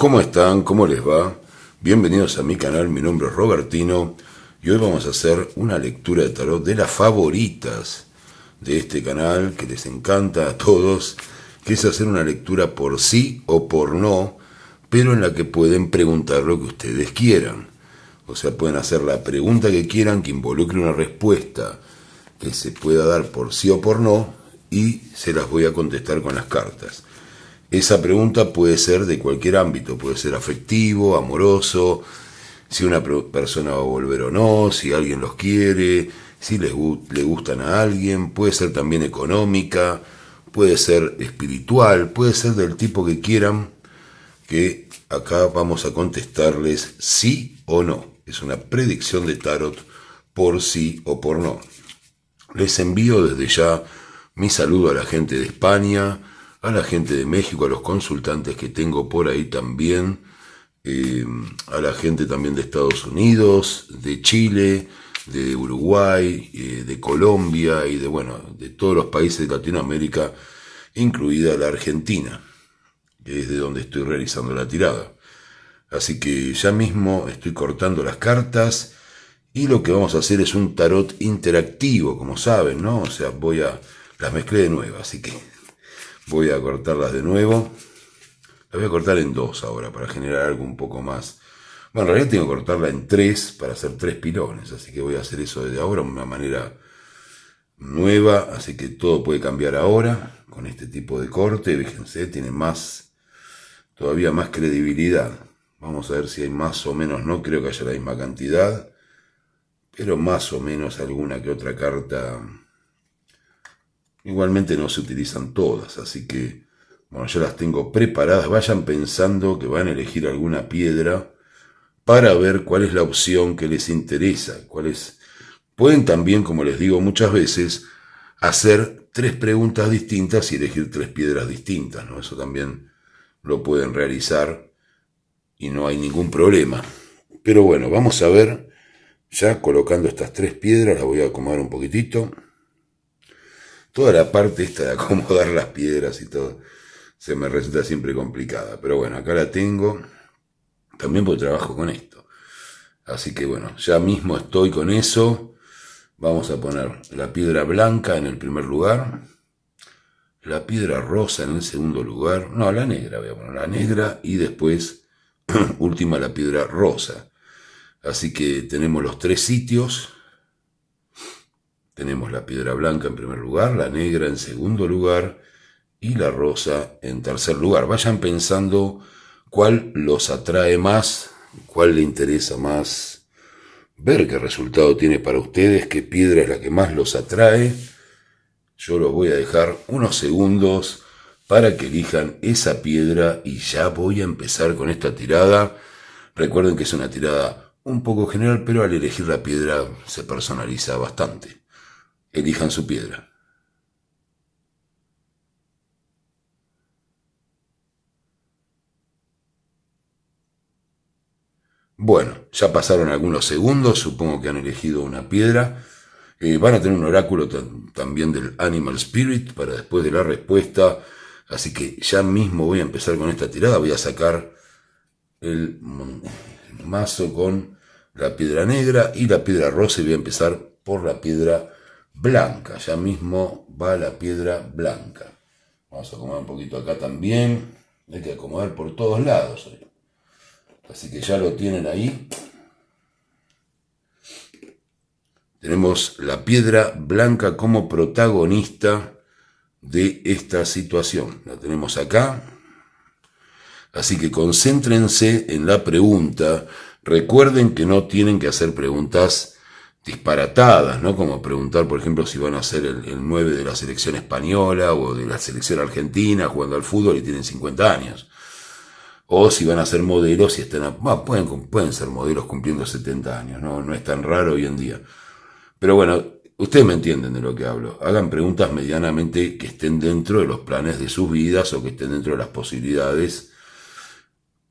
¿Cómo están? ¿Cómo les va? Bienvenidos a mi canal, mi nombre es Robertino y hoy vamos a hacer una lectura de tarot de las favoritas de este canal que les encanta a todos, que es hacer una lectura por sí o por no, pero en la que pueden preguntar lo que ustedes quieran. O sea, pueden hacer la pregunta que quieran que involucre una respuesta que se pueda dar por sí o por no y se las voy a contestar con las cartas. Esa pregunta puede ser de cualquier ámbito, puede ser afectivo, amoroso, si una persona va a volver o no, si alguien los quiere, si les le gustan a alguien, puede ser también económica, puede ser espiritual, puede ser del tipo que quieran, que acá vamos a contestarles sí o no. Es una predicción de tarot por sí o por no. Les envío desde ya mi saludo a la gente de España, a la gente de México, a los consultantes que tengo por ahí también, eh, a la gente también de Estados Unidos, de Chile, de Uruguay, eh, de Colombia y de, bueno, de todos los países de Latinoamérica, incluida la Argentina, que es de donde estoy realizando la tirada. Así que ya mismo estoy cortando las cartas y lo que vamos a hacer es un tarot interactivo, como saben, ¿no? O sea, voy a... las mezclé de nuevo, así que Voy a cortarlas de nuevo. Las voy a cortar en dos ahora para generar algo un poco más. Bueno, en realidad tengo que cortarla en tres para hacer tres pilones, así que voy a hacer eso desde ahora de una manera nueva, así que todo puede cambiar ahora con este tipo de corte. Fíjense, tiene más, todavía más credibilidad. Vamos a ver si hay más o menos, no creo que haya la misma cantidad, pero más o menos alguna que otra carta Igualmente no se utilizan todas, así que, bueno, ya las tengo preparadas. Vayan pensando que van a elegir alguna piedra para ver cuál es la opción que les interesa, cuál es... Pueden también, como les digo muchas veces, hacer tres preguntas distintas y elegir tres piedras distintas, ¿no? Eso también lo pueden realizar y no hay ningún problema. Pero bueno, vamos a ver, ya colocando estas tres piedras, las voy a acomodar un poquitito toda la parte esta de acomodar las piedras y todo, se me resulta siempre complicada. Pero bueno, acá la tengo, también porque trabajo con esto. Así que bueno, ya mismo estoy con eso. Vamos a poner la piedra blanca en el primer lugar, la piedra rosa en el segundo lugar, no, la negra, voy a poner la negra y después, última, la piedra rosa. Así que tenemos los tres sitios, tenemos la piedra blanca en primer lugar, la negra en segundo lugar y la rosa en tercer lugar. Vayan pensando cuál los atrae más, cuál le interesa más, ver qué resultado tiene para ustedes, qué piedra es la que más los atrae. Yo los voy a dejar unos segundos para que elijan esa piedra y ya voy a empezar con esta tirada. Recuerden que es una tirada un poco general, pero al elegir la piedra se personaliza bastante elijan su piedra. Bueno, ya pasaron algunos segundos, supongo que han elegido una piedra. Eh, van a tener un oráculo también del Animal Spirit para después de la respuesta. Así que ya mismo voy a empezar con esta tirada. Voy a sacar el mazo con la piedra negra y la piedra rosa y voy a empezar por la piedra blanca. Ya mismo va la piedra blanca. Vamos a acomodar un poquito acá también. Hay que acomodar por todos lados. Así que ya lo tienen ahí. Tenemos la piedra blanca como protagonista de esta situación. La tenemos acá. Así que concéntrense en la pregunta. Recuerden que no tienen que hacer preguntas disparatadas, ¿no? Como preguntar, por ejemplo, si van a ser el, el 9 de la selección española o de la selección argentina jugando al fútbol y tienen 50 años. O si van a ser modelos y están, pueden, pueden ser modelos cumpliendo 70 años, ¿no? No es tan raro hoy en día. Pero bueno, ustedes me entienden de lo que hablo. Hagan preguntas medianamente que estén dentro de los planes de sus vidas o que estén dentro de las posibilidades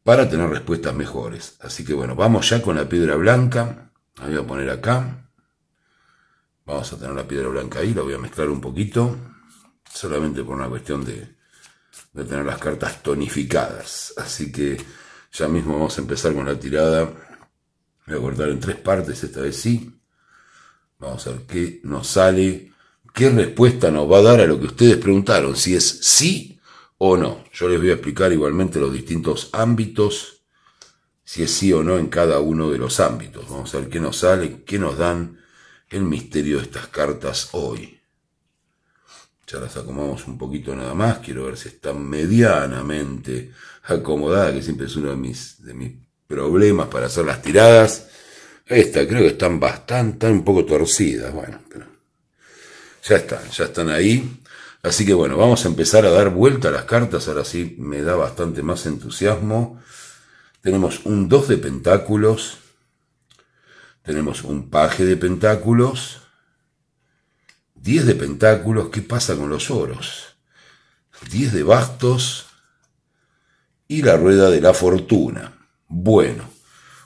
para tener respuestas mejores. Así que bueno, vamos ya con la piedra blanca. La voy a poner acá. Vamos a tener la piedra blanca ahí, la voy a mezclar un poquito. Solamente por una cuestión de, de tener las cartas tonificadas. Así que Ya mismo vamos a empezar con la tirada. Voy a cortar en tres partes, esta vez sí. Vamos a ver qué nos sale, qué respuesta nos va a dar a lo que ustedes preguntaron, si es sí o no. Yo les voy a explicar igualmente los distintos ámbitos, si es sí o no en cada uno de los ámbitos. Vamos a ver qué nos sale, qué nos dan el misterio de estas cartas hoy. Ya las acomodamos un poquito nada más, quiero ver si están medianamente acomodadas, que siempre es uno de mis, de mis problemas para hacer las tiradas. Esta creo que están bastante, un poco torcidas, bueno, pero ya están, ya están ahí. Así que bueno, vamos a empezar a dar vuelta a las cartas, ahora sí me da bastante más entusiasmo. Tenemos un 2 de pentáculos, tenemos un paje de pentáculos, 10 de pentáculos, ¿qué pasa con los oros? 10 de bastos y la rueda de la fortuna. Bueno,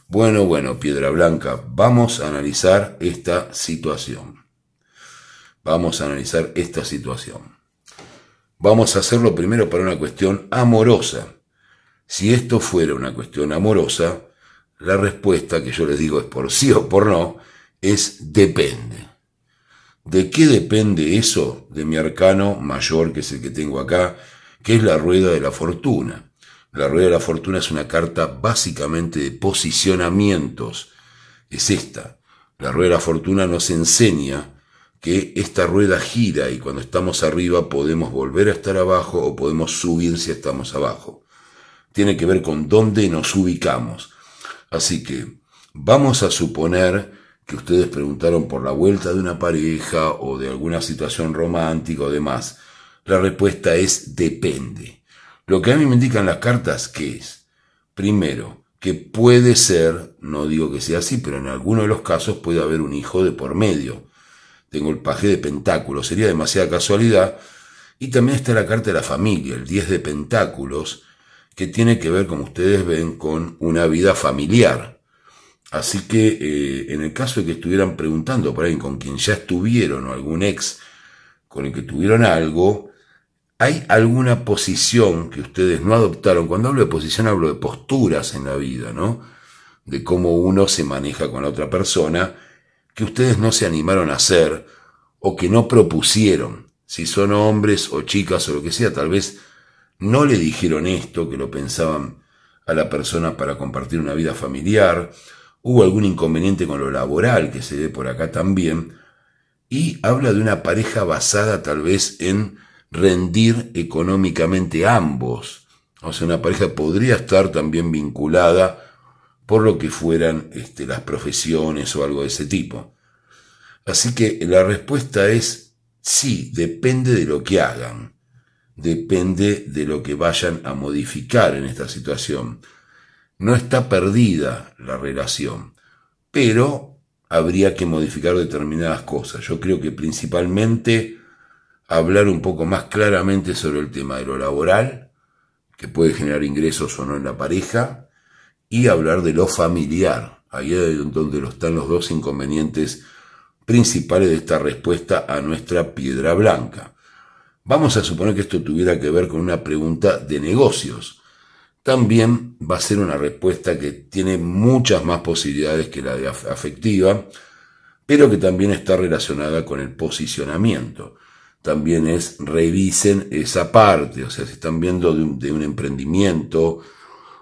bueno, bueno, Piedra Blanca, vamos a analizar esta situación. Vamos a analizar esta situación. Vamos a hacerlo primero para una cuestión amorosa. Si esto fuera una cuestión amorosa, la respuesta que yo les digo es por sí o por no, es depende. ¿De qué depende eso de mi arcano mayor, que es el que tengo acá, que es la rueda de la fortuna? La rueda de la fortuna es una carta básicamente de posicionamientos. Es esta. La rueda de la fortuna nos enseña que esta rueda gira y cuando estamos arriba podemos volver a estar abajo o podemos subir si estamos abajo. Tiene que ver con dónde nos ubicamos. Así que vamos a suponer que ustedes preguntaron por la vuelta de una pareja o de alguna situación romántica o demás. La respuesta es depende. Lo que a mí me indican las cartas, ¿qué es? Primero, que puede ser, no digo que sea así, pero en algunos de los casos puede haber un hijo de por medio. Tengo el paje de pentáculos, sería demasiada casualidad. Y también está la carta de la familia, el 10 de pentáculos, que tiene que ver, como ustedes ven, con una vida familiar. Así que eh, en el caso de que estuvieran preguntando por alguien con quien ya estuvieron o algún ex con el que tuvieron algo, ¿Hay alguna posición que ustedes no adoptaron? Cuando hablo de posición hablo de posturas en la vida, ¿no? De cómo uno se maneja con la otra persona, que ustedes no se animaron a hacer o que no propusieron. Si son hombres o chicas o lo que sea, tal vez no le dijeron esto, que lo pensaban a la persona para compartir una vida familiar, hubo algún inconveniente con lo laboral que se ve por acá también, y habla de una pareja basada tal vez en rendir económicamente ambos. O sea, una pareja podría estar también vinculada por lo que fueran este, las profesiones o algo de ese tipo. Así que la respuesta es sí, depende de lo que hagan, depende de lo que vayan a modificar en esta situación. No está perdida la relación, pero habría que modificar determinadas cosas. Yo creo que principalmente hablar un poco más claramente sobre el tema de lo laboral, que puede generar ingresos o no en la pareja, y hablar de lo familiar. Ahí es donde están los dos inconvenientes principales de esta respuesta a nuestra piedra blanca. Vamos a suponer que esto tuviera que ver con una pregunta de negocios. También va a ser una respuesta que tiene muchas más posibilidades que la de afectiva, pero que también está relacionada con el posicionamiento también es revisen esa parte, o sea, si están viendo de un, emprendimiento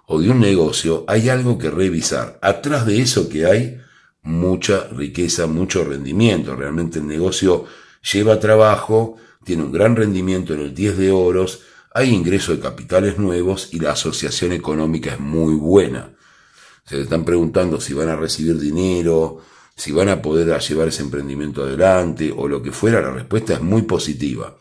o de un negocio, hay algo que revisar. Atrás de eso que hay mucha riqueza, mucho rendimiento. Realmente el negocio lleva trabajo, tiene un gran rendimiento en el 10 de oros, hay ingreso de capitales nuevos y la asociación económica es muy buena. Se están preguntando si van a recibir dinero, si van a poder llevar ese emprendimiento adelante o lo que fuera, la respuesta es muy positiva.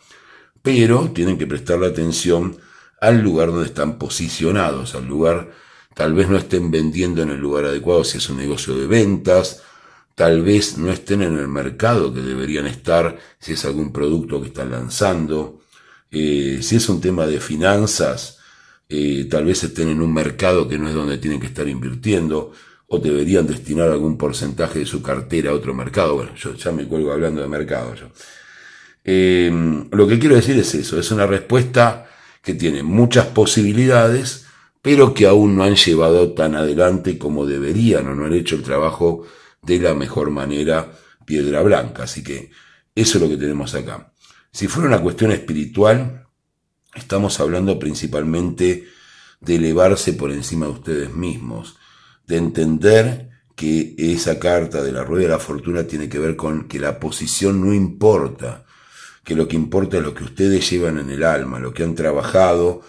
Pero tienen que prestarle atención al lugar donde están posicionados, al lugar, tal vez no estén vendiendo en el lugar adecuado si es un negocio de ventas, tal vez no estén en el mercado que deberían estar si es algún producto que están lanzando, eh, si es un tema de finanzas, eh, tal vez estén en un mercado que no es donde tienen que estar invirtiendo o deberían destinar algún porcentaje de su cartera a otro mercado. Bueno, yo ya me cuelgo hablando de mercado. Yo. Eh, lo que quiero decir es eso, es una respuesta que tiene muchas posibilidades, pero que aún no han llevado tan adelante como deberían o no han hecho el trabajo de la mejor manera piedra blanca. Así que eso es lo que tenemos acá. Si fuera una cuestión espiritual, estamos hablando principalmente de elevarse por encima de ustedes mismos, de entender que esa carta de la rueda de la fortuna tiene que ver con que la posición no importa, que lo que importa es lo que ustedes llevan en el alma, lo que han trabajado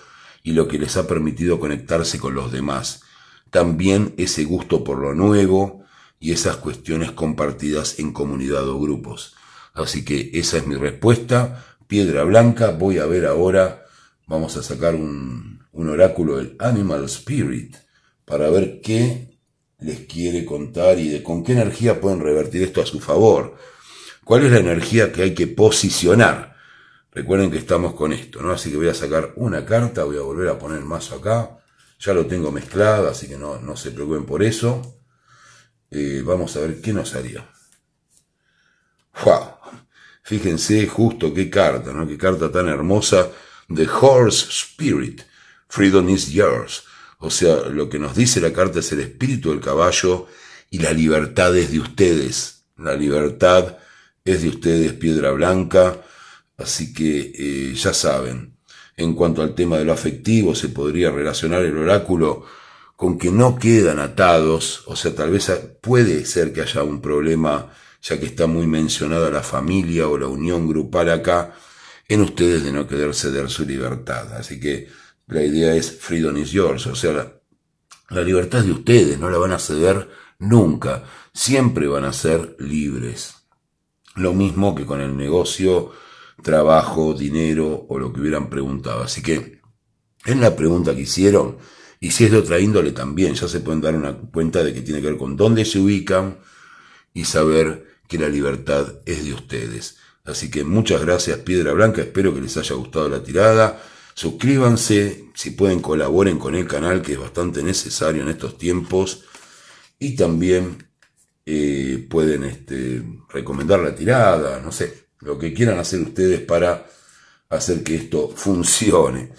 y lo que les ha permitido conectarse con los demás. También ese gusto por lo nuevo y esas cuestiones compartidas en comunidad o grupos. Así que esa es mi respuesta. Piedra blanca, voy a ver ahora, vamos a sacar un, oráculo del Animal Spirit para ver qué les quiere contar y de con qué energía pueden revertir esto a su favor. ¿Cuál es la energía que hay que posicionar? Recuerden que estamos con esto, ¿no? Así que voy a sacar una carta, voy a volver a poner el mazo acá. Ya lo tengo mezclado, así que no, no se preocupen por eso. Eh, vamos a ver qué nos haría. ¡Wow! Fíjense justo qué carta, ¿no? Qué carta tan hermosa. The Horse Spirit. Freedom is yours. O sea, lo que nos dice la carta es el espíritu del caballo y la libertad es de ustedes. La libertad es de ustedes, piedra blanca. Así que eh, ya saben, en cuanto al tema de lo afectivo, se podría relacionar el oráculo con que no quedan atados, o sea, tal vez puede ser que haya un problema, ya que está muy mencionada la familia o la unión grupal acá, en ustedes de no querer ceder su libertad. Así que la idea es freedom is yours, o sea, la, libertad es de ustedes, no la van a ceder nunca, siempre van a ser libres. Lo mismo que con el negocio, trabajo, dinero o lo que hubieran preguntado. Así que, en la pregunta que hicieron, y si es de otra índole también, ya se pueden dar una cuenta de que tiene que ver con dónde se ubican y saber que la libertad es de ustedes. Así que muchas gracias Piedra Blanca, espero que les haya gustado la tirada. Suscríbanse, si pueden colaboren con el canal que es bastante necesario en estos tiempos. Y también eh, pueden este, recomendar la tirada, no sé, lo que quieran hacer ustedes para hacer que esto funcione.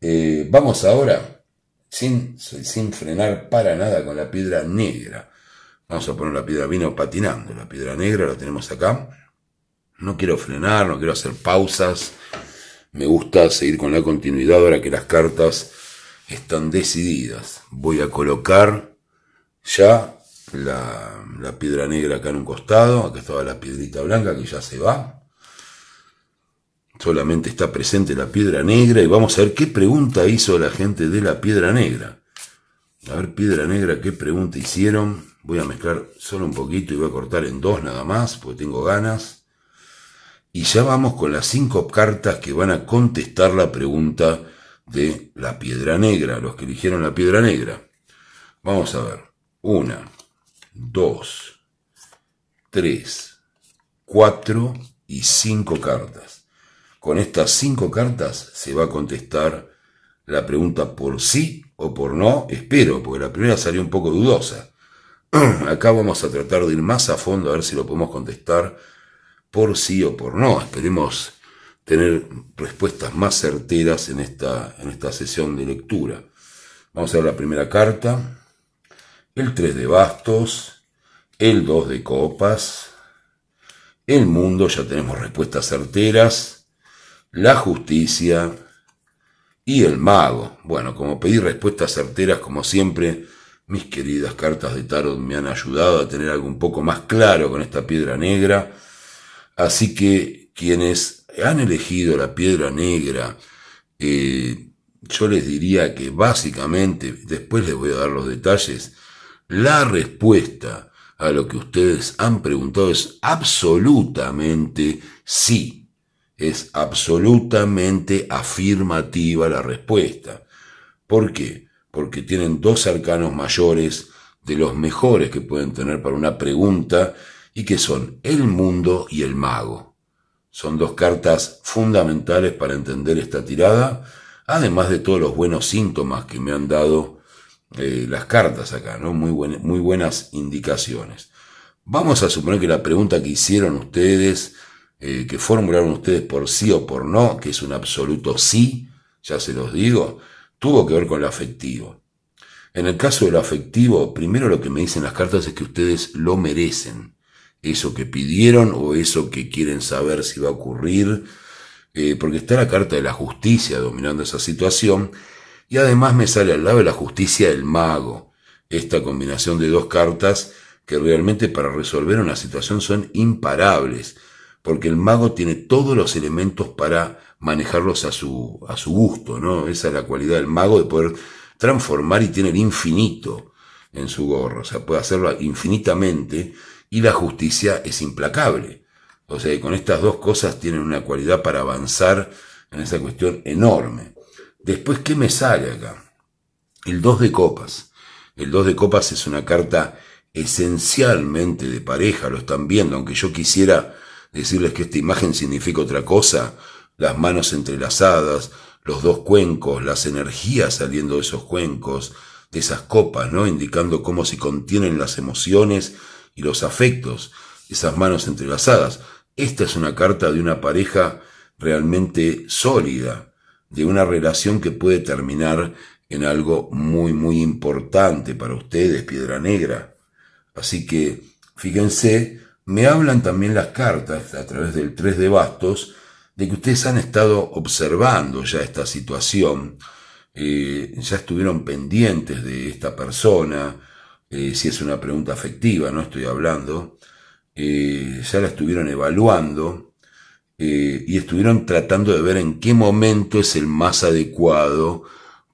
Eh, vamos ahora sin, sin frenar para nada con la piedra negra. Vamos a poner la piedra vino patinando, la piedra negra la tenemos acá. No quiero frenar, no quiero hacer pausas. Me gusta seguir con la continuidad ahora que las cartas están decididas. Voy a colocar ya la, la piedra negra acá en un costado. Acá estaba la piedrita blanca que ya se va solamente está presente la piedra negra y vamos a ver qué pregunta hizo la gente de la piedra negra. A ver, piedra negra, qué pregunta hicieron. Voy a mezclar solo un poquito y voy a cortar en dos nada más, porque tengo ganas. Y ya vamos con las cinco cartas que van a contestar la pregunta de la piedra negra, los que eligieron la piedra negra. Vamos a ver. Una, dos, tres, cuatro y cinco cartas. Con estas cinco cartas se va a contestar la pregunta por sí o por no, espero, porque la primera salió un poco dudosa. Acá vamos a tratar de ir más a fondo a ver si lo podemos contestar por sí o por no. Esperemos tener respuestas más certeras en esta, en esta sesión de lectura. Vamos a ver la primera carta, el 3 de bastos, el 2 de copas, el mundo, ya tenemos respuestas certeras, la justicia y el mago. Bueno, como pedí respuestas certeras, como siempre, mis queridas cartas de tarot me han ayudado a tener algo un poco más claro con esta piedra negra. Así que quienes han elegido la piedra negra, eh, yo les diría que básicamente, después les voy a dar los detalles, la respuesta a lo que ustedes han preguntado es absolutamente sí es absolutamente afirmativa la respuesta. ¿Por qué? Porque tienen dos arcanos mayores de los mejores que pueden tener para una pregunta y que son el mundo y el mago. Son dos cartas fundamentales para entender esta tirada, además de todos los buenos síntomas que me han dado eh, las cartas acá, ¿no? Muy, muy buenas indicaciones. Vamos a suponer que la pregunta que hicieron ustedes eh, que formularon ustedes por sí o por no, que es un absoluto sí, ya se los digo, tuvo que ver con lo afectivo. En el caso de lo afectivo, primero lo que me dicen las cartas es que ustedes lo merecen. Eso que pidieron o eso que quieren saber si va a ocurrir, eh, porque está la carta de la justicia dominando esa situación, y además me sale al lado de la justicia el mago, esta combinación de dos cartas que realmente para resolver una situación son imparables, porque el mago tiene todos los elementos para manejarlos a su, a su gusto, ¿no? Esa es la cualidad del mago de poder transformar y tiene el infinito en su gorro, o sea, puede hacerlo infinitamente y la justicia es implacable. O sea, con estas dos cosas tienen una cualidad para avanzar en esa cuestión enorme. Después, ¿qué me sale acá? El 2 de copas. El 2 de copas es una carta esencialmente de pareja, lo están viendo, aunque yo quisiera decirles que esta imagen significa otra cosa, las manos entrelazadas, los dos cuencos, las energías saliendo de esos cuencos, de esas copas, ¿no? Indicando cómo se contienen las emociones y los afectos, esas manos entrelazadas. Esta es una carta de una pareja realmente sólida, de una relación que puede terminar en algo muy, muy importante para ustedes, Piedra Negra. Así que, fíjense, me hablan también las cartas a través del 3 de bastos de que ustedes han estado observando ya esta situación, eh, ya estuvieron pendientes de esta persona, eh, si es una pregunta afectiva, no estoy hablando, eh, ya la estuvieron evaluando y estuvieron tratando de ver en qué momento es el más adecuado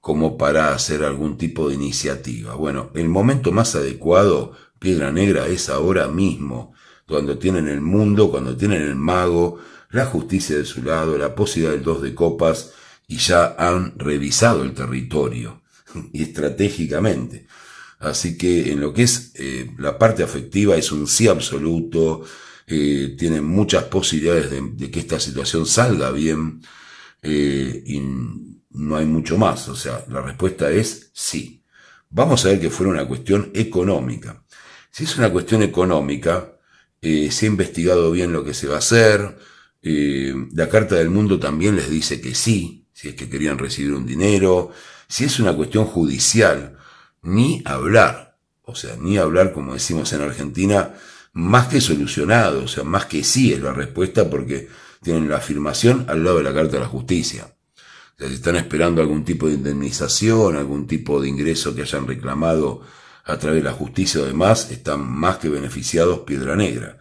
como para hacer algún tipo de iniciativa. Bueno, el momento más adecuado, Piedra Negra, es ahora mismo, cuando tienen el mundo, cuando tienen el mago, la justicia de su lado, la posibilidad del dos de copas, y ya han revisado el territorio, y estratégicamente. Así que en lo que es eh, la parte afectiva es un sí absoluto, eh, tiene muchas posibilidades de, que esta situación salga bien, eh, y no hay mucho más. O sea, la respuesta es sí. Vamos a ver que fuera una cuestión económica. Si es una cuestión económica, se ha investigado bien lo que se va a hacer, eh, la Carta del Mundo también les dice que sí, si es que querían recibir un dinero, si es una cuestión judicial, ni hablar, o sea, ni hablar como decimos en Argentina, más que solucionado, o sea, más que sí es la respuesta porque tienen la afirmación al lado de la Carta de la Justicia. O sea, si están esperando algún tipo de indemnización, algún tipo de ingreso que hayan reclamado a través de la justicia o demás, están más que beneficiados Piedra Negra.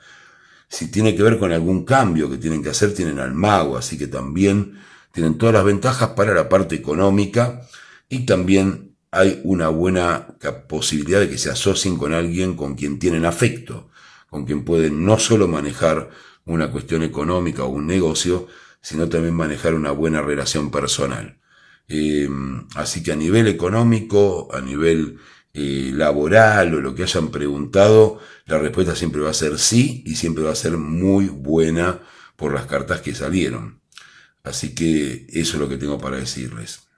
Si tiene que ver con algún cambio que tienen que hacer, tienen al mago, así que también tienen todas las ventajas para la parte económica y también hay una buena posibilidad de que se asocien con alguien con quien tienen afecto, con quien pueden no solo manejar una cuestión económica o un negocio, sino también manejar una buena relación personal. Eh, así que a nivel económico, a nivel eh, laboral o lo que hayan preguntado, la respuesta siempre va a ser sí y siempre va a ser muy buena por las cartas que salieron. Así que eso es lo que tengo para decirles.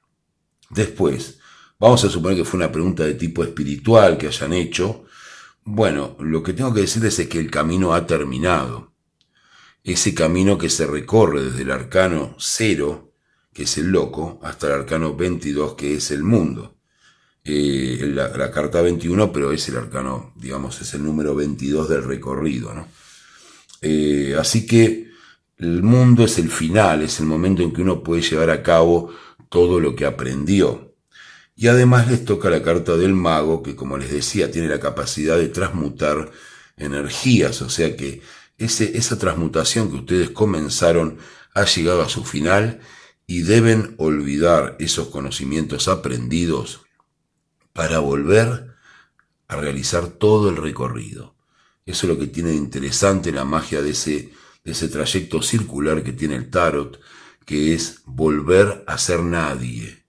Después, vamos a suponer que fue una pregunta de tipo espiritual que hayan hecho. Bueno, lo que tengo que decirles es que el camino ha terminado. Ese camino que se recorre desde el arcano 0, que es el loco, hasta el arcano 22, que es el mundo. Eh, la, carta 21, pero es el arcano, digamos, es el número 22 del recorrido, ¿no? Eh, así que el mundo es el final, es el momento en que uno puede llevar a cabo todo lo que aprendió. Y además les toca la carta del mago, que como les decía, tiene la capacidad de transmutar energías, o sea que ese, esa transmutación que ustedes comenzaron ha llegado a su final y deben olvidar esos conocimientos aprendidos para volver a realizar todo el recorrido. Eso es lo que tiene de interesante la magia de ese, de ese trayecto circular que tiene el tarot, que es volver a ser nadie.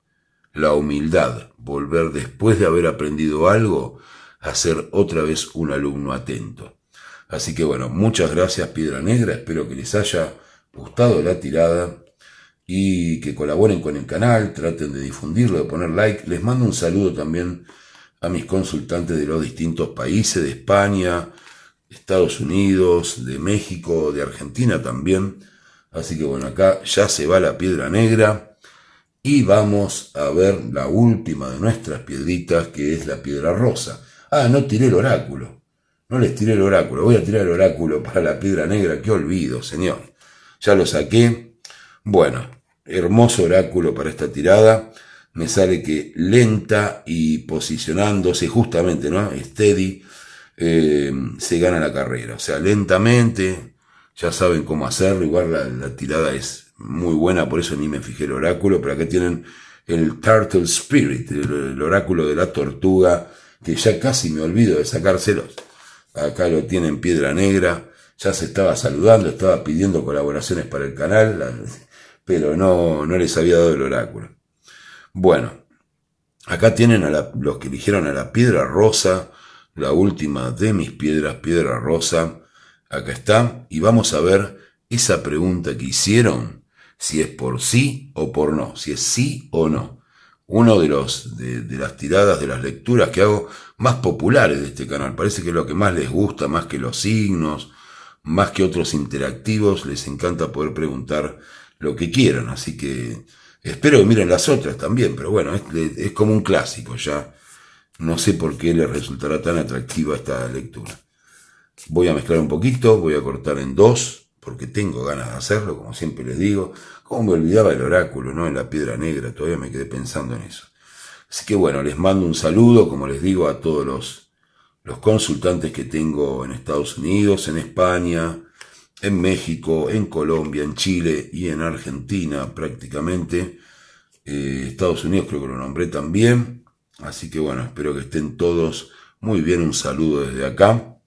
La humildad, volver después de haber aprendido algo, a ser otra vez un alumno atento. Así que bueno, muchas gracias Piedra Negra, espero que les haya gustado la tirada y que colaboren con el canal, traten de difundirlo, de poner like. Les mando un saludo también a mis consultantes de los distintos países, de España, Estados Unidos, de México, de Argentina también. Así que bueno, acá ya se va la piedra negra y vamos a ver la última de nuestras piedritas, que es la piedra rosa. Ah, no tiré el oráculo. No les tiré el oráculo. Voy a tirar el oráculo para la piedra negra. Qué olvido, señor. Ya lo saqué. Bueno, hermoso oráculo para esta tirada. Me sale que lenta y posicionándose justamente, ¿no? Steady, eh, se gana la carrera. O sea, lentamente, ya saben cómo hacerlo. Igual la, tirada es muy buena, por eso ni me fijé el oráculo. Pero acá tienen el Turtle Spirit, el oráculo de la tortuga, que ya casi me olvido de sacárselos. Acá lo tienen piedra negra. Ya se estaba saludando, estaba pidiendo colaboraciones para el canal, pero no, no les había dado el oráculo. Bueno, acá tienen a los que eligieron a la piedra rosa, la última de mis piedras, piedra rosa. Acá está. Y vamos a ver esa pregunta que hicieron, si es por sí o por no, si es sí o no uno de los de, las tiradas de las lecturas que hago más populares de este canal. Parece que es lo que más les gusta, más que los signos, más que otros interactivos, les encanta poder preguntar lo que quieran. Así que espero que miren las otras también, pero bueno, es, es como un clásico ya. No sé por qué les resultará tan atractiva esta lectura. Voy a mezclar un poquito, voy a cortar en dos porque tengo ganas de hacerlo, como siempre les digo. Como me olvidaba el oráculo, ¿no? En la piedra negra, todavía me quedé pensando en eso. Así que bueno, les mando un saludo, como les digo, a todos los, los consultantes que tengo en Estados Unidos, en España, en México, en Colombia, en Chile y en Argentina prácticamente. Eh, Estados Unidos creo que lo nombré también. Así que bueno, espero que estén todos muy bien. Un saludo desde acá.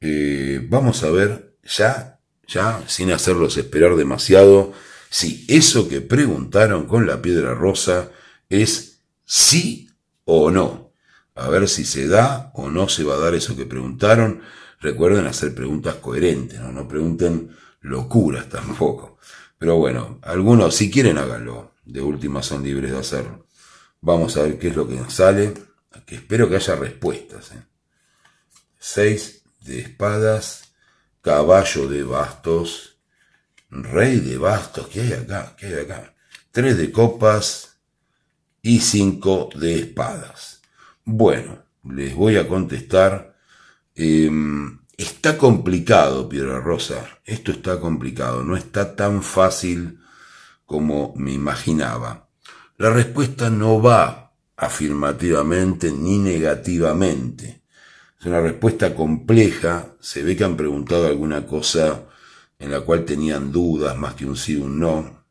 Eh, vamos a ver ya ya sin hacerlos esperar demasiado, si eso que preguntaron con la piedra rosa es sí o no. A ver si se da o no se va a dar eso que preguntaron. Recuerden hacer preguntas coherentes, no, pregunten locuras tampoco. Pero bueno, algunos si quieren háganlo. De última son libres de hacerlo. Vamos a ver qué es lo que sale. Que espero que haya respuestas. ¿eh? Seis de espadas caballo de bastos, rey de bastos, ¿qué hay acá? ¿Qué hay acá? Tres de copas y cinco de espadas. Bueno, les voy a contestar. Em, está complicado, Piedra Rosa. Esto está complicado. No está tan fácil como me imaginaba. La respuesta no va afirmativamente ni negativamente. Es una respuesta compleja, se ve que han preguntado alguna cosa en la cual tenían dudas más que un sí o un no,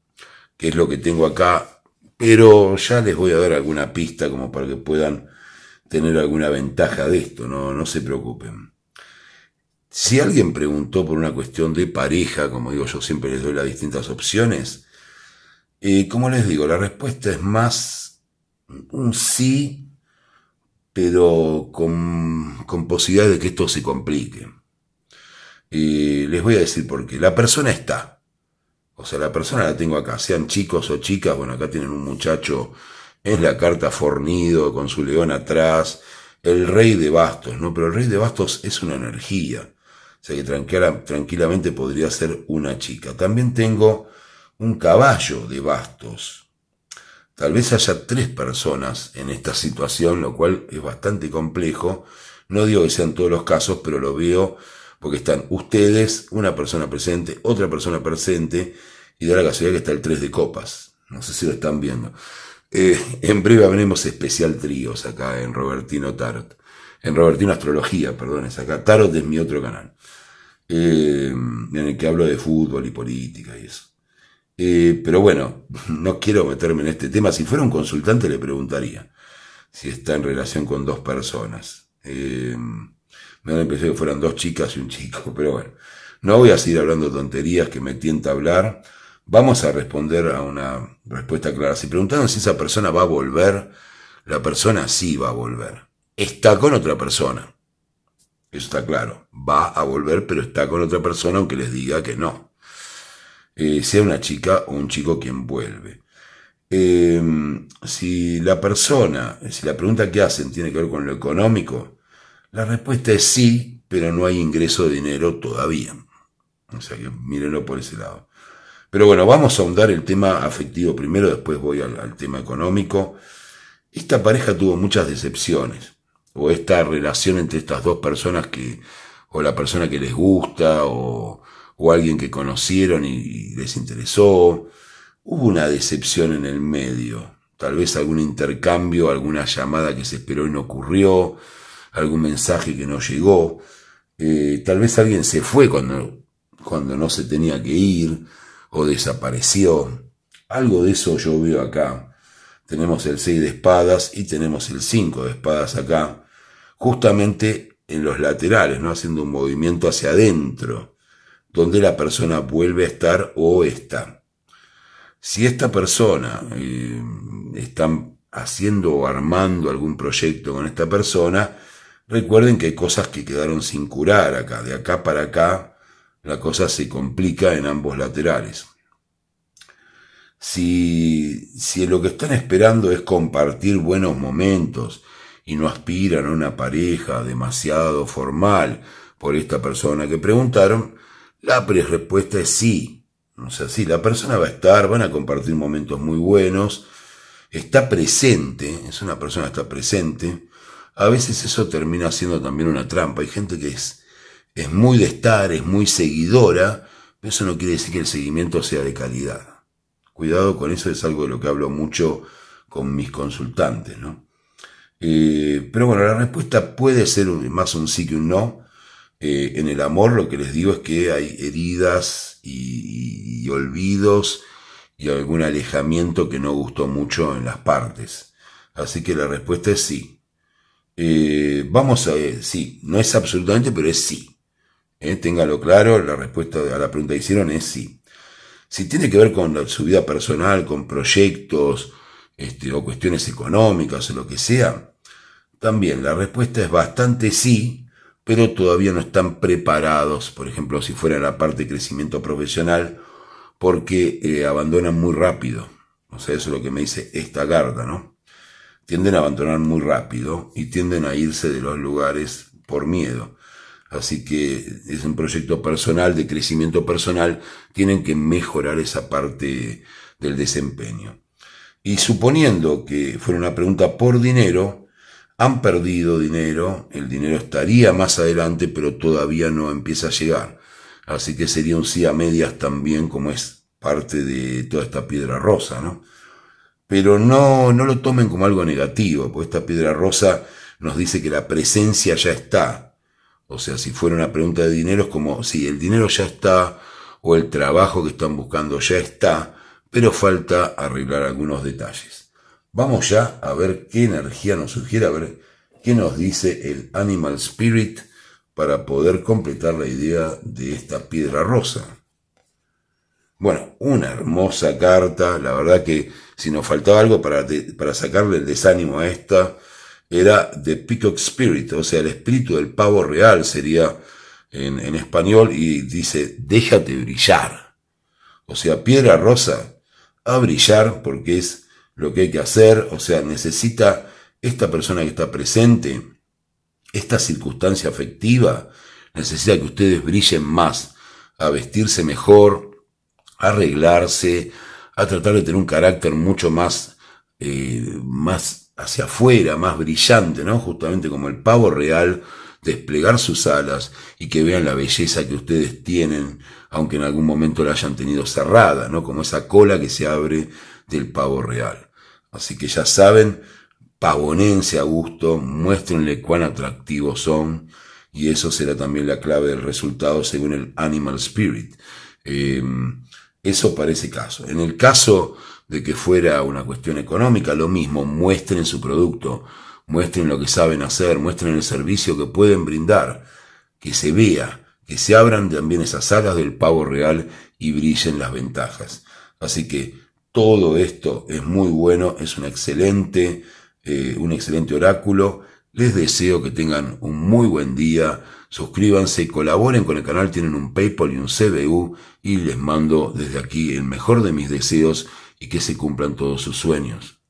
que es lo que tengo acá, pero ya les voy a dar alguna pista como para que puedan tener alguna ventaja de esto, no, no se preocupen. Si alguien preguntó por una cuestión de pareja, como digo, yo siempre les doy las distintas opciones, eh, como les digo, la respuesta es más un sí pero con, con posibilidad de que esto se complique. Y les voy a decir por qué. La persona está. O sea, la persona la tengo acá, sean chicos o chicas. Bueno, acá tienen un muchacho, es la carta fornido, con su león atrás, el rey de bastos, ¿no? Pero el rey de bastos es una energía. O sea que tranquila, tranquilamente podría ser una chica. También tengo un caballo de bastos. Tal vez haya tres personas en esta situación, lo cual es bastante complejo. No digo que sean todos los casos, pero lo veo porque están ustedes, una persona presente, otra persona presente, y da la casualidad que está el tres de copas. No sé si lo están viendo. Eh, en breve veremos especial tríos acá en Robertino Tarot. En Robertino Astrología, perdón, es acá. Tarot es mi otro canal. Eh, en el que hablo de fútbol y política y eso. Eh, pero bueno, no quiero meterme en este tema. Si fuera un consultante le preguntaría si está en relación con dos personas. Me da la impresión que fueran dos chicas y un chico, pero bueno. No voy a seguir hablando tonterías que me tienta hablar. Vamos a responder a una respuesta clara. Si preguntaron si esa persona va a volver, la persona sí va a volver. Está con otra persona. Eso está claro. Va a volver, pero está con otra persona aunque les diga que no. Eh, sea una chica o un chico quien vuelve. Em, si la persona, si la pregunta que hacen tiene que ver con lo económico, la respuesta es sí, pero no hay ingreso de dinero todavía. O sea que mírenlo por ese lado. Pero bueno, vamos a ahondar el tema afectivo primero, después voy al, tema económico. Esta pareja tuvo muchas decepciones, o esta relación entre estas dos personas que, o la persona que les gusta, o, o alguien que conocieron y les interesó, hubo una decepción en el medio, tal vez algún intercambio, alguna llamada que se esperó y no ocurrió, algún mensaje que no llegó, eh, tal vez alguien se fue cuando, cuando no se tenía que ir o desapareció. Algo de eso yo veo acá. Tenemos el 6 de espadas y tenemos el 5 de espadas acá, justamente en los laterales, ¿no? Haciendo un movimiento hacia adentro, donde la persona vuelve a estar o está. Si esta persona eh, está haciendo o armando algún proyecto con esta persona, recuerden que hay cosas que quedaron sin curar acá. De acá para acá, la cosa se complica en ambos laterales. Si, si lo que están esperando es compartir buenos momentos y no aspiran a una pareja demasiado formal por esta persona que preguntaron, la respuesta es sí. O sea, sí, la persona va a estar, van a compartir momentos muy buenos, está presente, es una persona que está presente. A veces eso termina siendo también una trampa. Hay gente que es, es muy de estar, es muy seguidora, pero eso no quiere decir que el seguimiento sea de calidad. Cuidado con eso, es algo de lo que hablo mucho con mis consultantes, ¿no? Eh, pero bueno, la respuesta puede ser más un sí que un no. Eh, en el amor lo que les digo es que hay heridas y, olvidos y algún alejamiento que no gustó mucho en las partes. Así que la respuesta es sí. Eh, vamos a ver, sí, no es absolutamente, pero es sí. Eh, téngalo claro, la respuesta a la pregunta que hicieron es sí. Si tiene que ver con su vida personal, con proyectos, este, o cuestiones económicas o lo que sea, también la respuesta es bastante sí, pero todavía no están preparados, por ejemplo, si fuera la parte de crecimiento profesional, porque eh, abandonan muy rápido. O sea, eso es lo que me dice esta carta, ¿no? Tienden a abandonar muy rápido y tienden a irse de los lugares por miedo. Así que es un proyecto personal, de crecimiento personal, tienen que mejorar esa parte del desempeño. Y suponiendo que fuera una pregunta por dinero, han perdido dinero, el dinero estaría más adelante, pero todavía no empieza a llegar. Así que sería un sí a medias también, como es parte de toda esta piedra rosa, ¿no? Pero no, no lo tomen como algo negativo, porque esta piedra rosa nos dice que la presencia ya está. O sea, si fuera una pregunta de dinero, es como, si el dinero ya está, o el trabajo que están buscando ya está, pero falta arreglar algunos detalles. Vamos ya a ver qué energía nos sugiere, a ver qué nos dice el Animal Spirit para poder completar la idea de esta piedra rosa. Bueno, una hermosa carta, la verdad que si nos faltaba algo para, para sacarle el desánimo a esta, era The Peacock Spirit, o sea, el espíritu del pavo real sería en, español y dice, déjate brillar. O sea, piedra rosa, a brillar porque es lo que hay que hacer, o sea, necesita esta persona que está presente, esta circunstancia afectiva, necesita que ustedes brillen más, a vestirse mejor, a arreglarse, a tratar de tener un carácter mucho más, eh, más hacia afuera, más brillante, ¿no? Justamente como el pavo real, desplegar sus alas y que vean la belleza que ustedes tienen, aunque en algún momento la hayan tenido cerrada, ¿no? Como esa cola que se abre del pavo real. Así que ya saben, pavonense a gusto, muéstrenle cuán atractivos son, y eso será también la clave del resultado según el Animal Spirit. Em, eso para ese caso. En el caso de que fuera una cuestión económica, lo mismo, muestren su producto, muestren lo que saben hacer, muestren el servicio que pueden brindar, que se vea, que se abran también esas alas del pavo real y brillen las ventajas. Así que todo esto es muy bueno, es un excelente, eh, un excelente oráculo. Les deseo que tengan un muy buen día. Suscríbanse y colaboren con el canal. Tienen un PayPal y un CBU. Y les mando desde aquí el mejor de mis deseos y que se cumplan todos sus sueños.